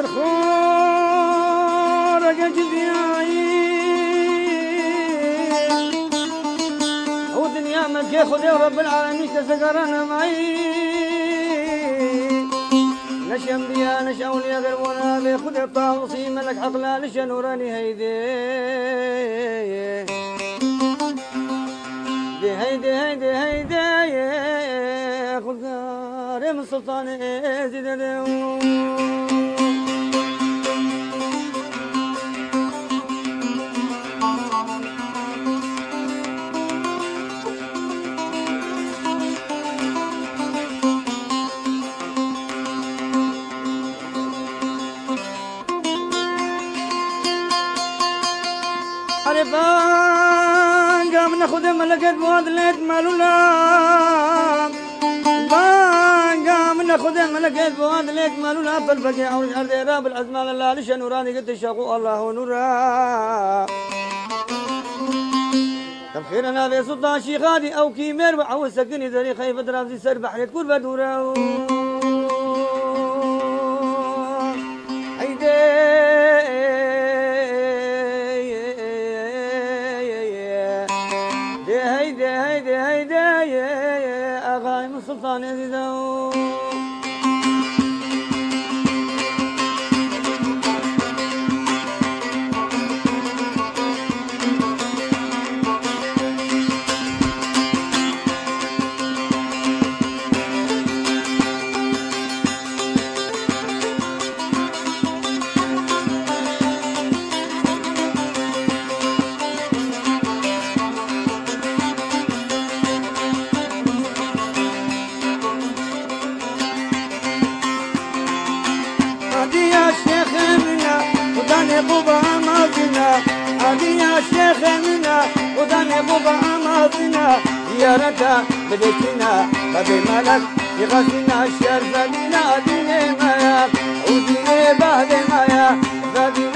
ترخور قجد أو دنيا ما تاخذ يا رب العالمين تسقرنا معي لش أنبياء لش أولياء غير ولا بياخذ الطاوسي ملك عقلا لش نوراني هيدي؟ هيدي هيدي هيدي هيدي خذ دار من سلطان زيد عرفان قام ناخذ ملكة بود ليت مالولا. قام ناخذ ملكة بود ليت مالولا. فالبقي أو الأرض راب الأزمان. الله لش نوراني قلت شاقو الله نورا. تبخير أنا في سلطان شيخادي أو كيمير وعو سكني ذري خيف درامزي سر بحر كل هيدي هيدي هيدي اغاني من سلطان يزيدو وداني بوبا مازنا هادي يا شيخ منا وداني بوبا مازنا يا رتا بديتنا بابي ملك يغسلنا الشرف دينا ديني مايا وديني بعد مايا فدينا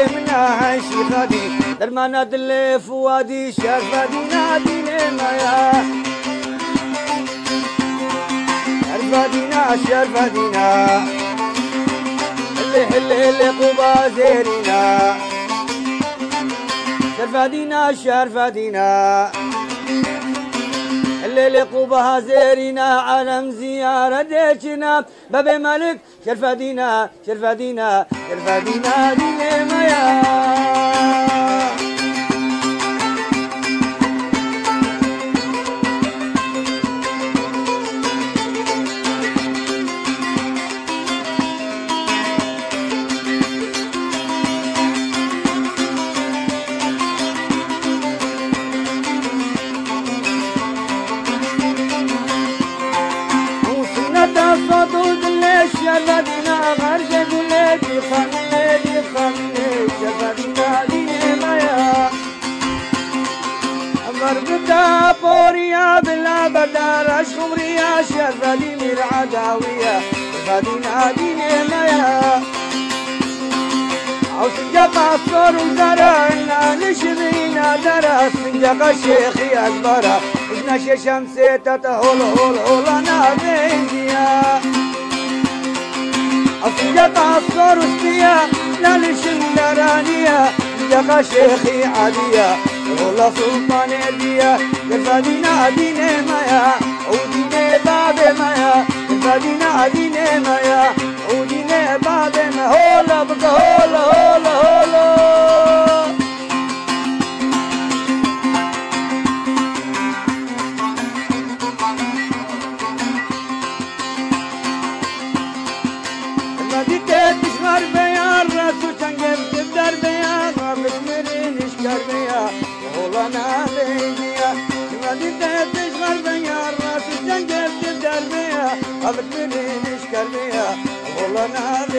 فوادي يخمنا هاي شيخادي درمانه دل فوادي شرفادي نادي مايا. شرفادينا شرفادينا اللي حل اللي قبا زيرنا شرفادينا شرفادينا الليل قوبها زيرنا علم زيارة ديشنا. بابي مالك شرفة دينا شرفة دينا شرفة دينا دينا مايا الليش شرفة دينا غرش قولي خمي خمي شرفة دينا دينا مايا مربدا بوريا بلا بدار شمريا شرفدي مير عداوية شرفدينا ديني مايا عوس جقا صور وزرعنا نشرينا درس جقا شيخي أكبر إذنا شمسي تتهول هول هول أنا وسطيا لا لشندرانية جقا شيخي عادية والله سلطان يديا كفادينا ديني مايا وديني باب مايا كفادينا ديني مايا وديني باب ما هولا بك هولا هولا هولا. Madite Alıp beni iş gelmeye Olana